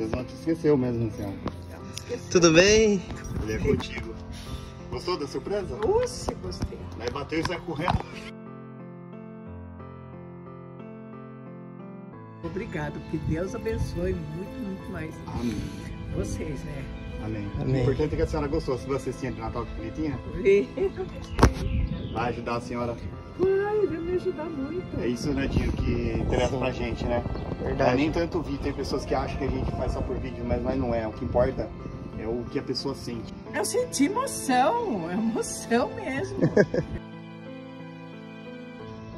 Deus não te esqueceu mesmo, Anselmo. Tudo bem? Ele é contigo. Gostou da surpresa? Puxa, gostei. Aí bateu e saiu correndo. Obrigado, que Deus abençoe muito, muito mais Amém. vocês, né? Amém. Amém. O importante é que a senhora gostou. Se você cestinha de Natal que bonitinha, Vê. vai ajudar a senhora. Vai me ajudar muito. É isso, Nadinho, que interessa pra gente, né? É, Verdade. nem tanto o vídeo. Tem pessoas que acham que a gente faz só por vídeo, mas nós não é. O que importa é o que a pessoa sente. Eu senti emoção, é emoção mesmo.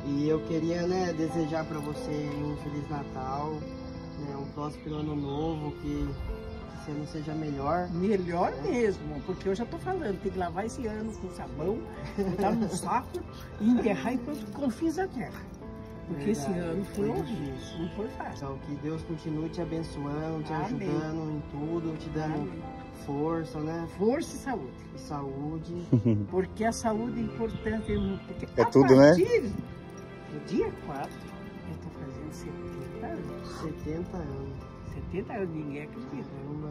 E eu queria, né, desejar pra você um Feliz Natal, né, um próspero ano novo, que ano seja melhor. Melhor mesmo, porque eu já tô falando, tem que lavar esse ano com sabão, botar num saco e enterrar enquanto confins a terra. Porque esse Verdade, ano foi horrível, não foi fácil. Então, que Deus continue te abençoando, te Amém. ajudando em tudo, te dando Amém. força, né, Força e saúde. e saúde. Porque a saúde é importante. Porque É a tudo, né? partir Do dia 4, eu tô fazendo 70 anos. 70 anos. 70 anos, ninguém acredita. Caramba.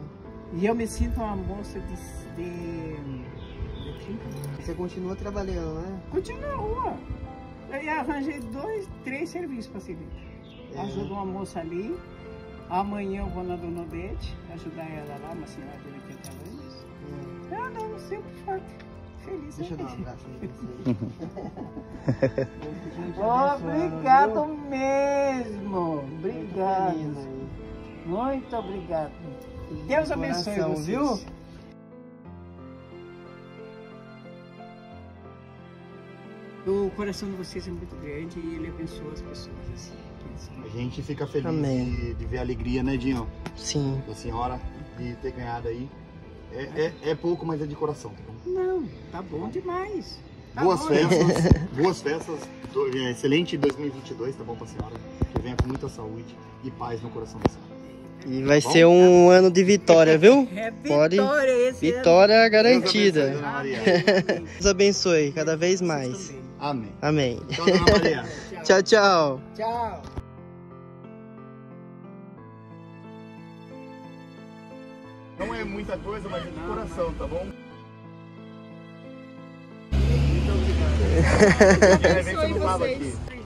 E eu me sinto uma moça de, de, de 30 anos. Você continua trabalhando, né? Continua. Eu arranjei dois, três serviços para servir. É. Ajudo uma moça ali. Amanhã eu vou na Dona Odete, ajudar ela lá, uma senhora de 80 anos. É. Ah, não, sempre forte. Feliz. Deixa eu dar um abraço obrigado mesmo. Obrigado. Muito obrigado. De Deus abençoe coração, vocês. viu? O coração de vocês é muito grande e ele abençoa as pessoas assim. A gente fica feliz Amém. de, de ver a alegria, né, Dinho? Sim. Da senhora, de ter ganhado aí. É, é, é pouco, mas é de coração, tá bom? Não, tá bom demais. Tá Boas bom, festas, boas festas, do- é, excelente 2022, tá bom pra senhora? Que venha com muita saúde e paz no coração da senhora. E vai Bom? ser um ano de vitória, viu? É Pode- vitória esse Vitória Deus abençoe, garantida. Maria. ano. Deus abençoe cada vez mais. Amém. Amém. Maria. Tchau, tchau. Tchau. Não é muita coisa, mas é de coração, tá bom? Abençoe vocês. aqui. É,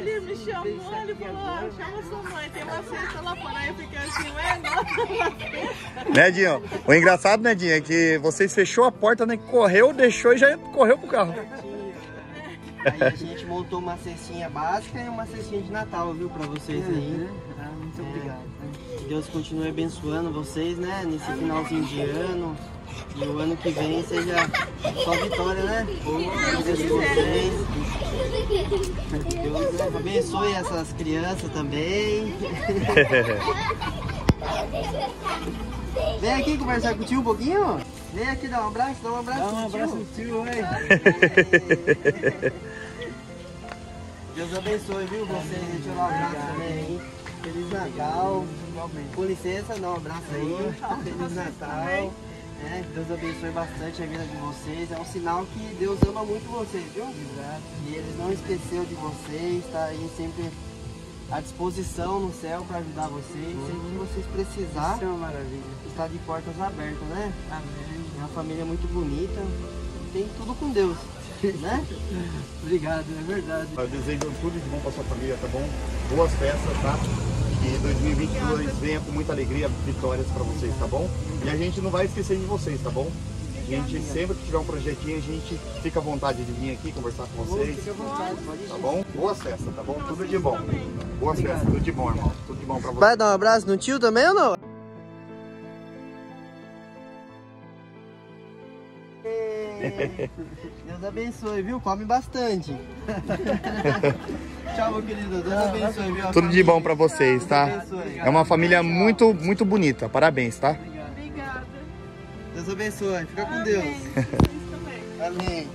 ele me chamou, ele falou, ah, chama sua mãe, tem uma festa lá fora. Aí eu fiquei assim, ué, não. Né, Dinho? O engraçado, né, Dinho, é que vocês fechou a porta, né? Correu, deixou e já correu pro carro. Aí a gente montou uma cestinha básica e uma cestinha de Natal, viu, pra vocês aí. Ah, muito obrigado. Que Deus continue abençoando vocês, né, nesse finalzinho de ano. E o ano que vem seja só vitória, né? Na vida de vocês. Deus abençoe essas crianças também. Vem aqui conversar com o tio um pouquinho. Vem aqui dar um abraço, dá um abraço Dá um pro abraço no tio, hein? Deus abençoe, viu, vocês? Deixa eu dar um abraço também aí. Feliz Natal. Com licença, dá um abraço aí. Feliz Natal. É, Deus abençoe bastante a vida de vocês. É um sinal que Deus ama muito vocês, viu? E Ele não esqueceu de vocês, está aí sempre à disposição no céu para ajudar vocês. Sempre que vocês precisar, Isso é uma maravilha. está de portas abertas, né? Amém. É uma família muito bonita. Tem tudo com Deus, né? Obrigado, é verdade. Eu desejo tudo de bom pra sua família, tá bom? Boas festas, tá? Que 2022 venha com muita alegria, vitórias pra vocês, tá bom? E a gente não vai esquecer de vocês, tá bom? A gente, sempre que tiver um projetinho, a gente fica à vontade de vir aqui conversar com vocês, Fique à vontade, pode tá bom? Boas festas, tá bom? Tudo de bom. Boas festas, tudo de bom, irmão. Tudo de bom pra vocês. Vai dar um abraço no tio também ou não? Deus abençoe, viu? Come bastante. Tchau, meu querido. Deus abençoe, viu? Tudo de bom pra vocês, tá? É uma família muito, muito bonita. Parabéns, tá? Obrigada. Deus abençoe. Fica com Deus. Amém.